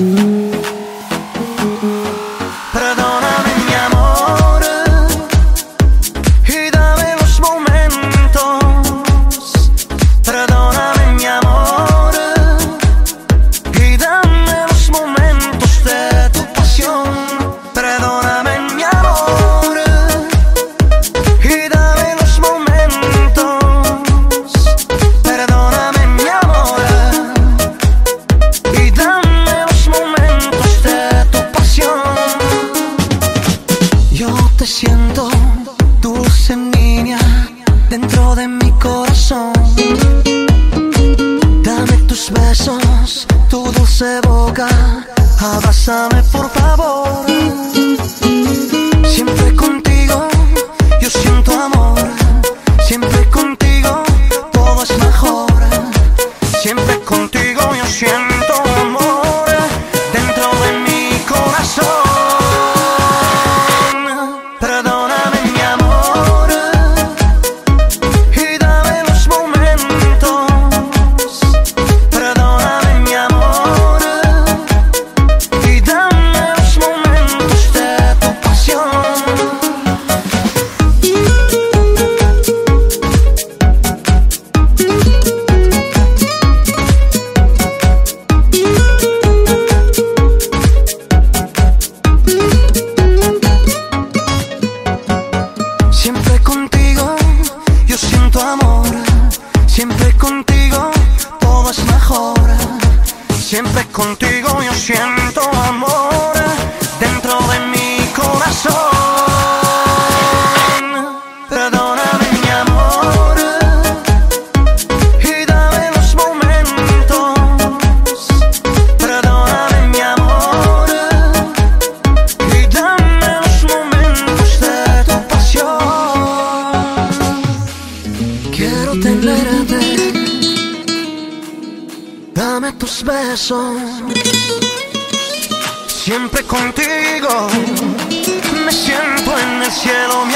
Mm-hmm. te siento, dulce niña, dentro de mi corazón. Dame tus besos, tu dulce boca, abrázame por favor. contigo todo es mejor. Siempre contigo yo siento amor. tus besos. Siempre contigo me siento en el cielo.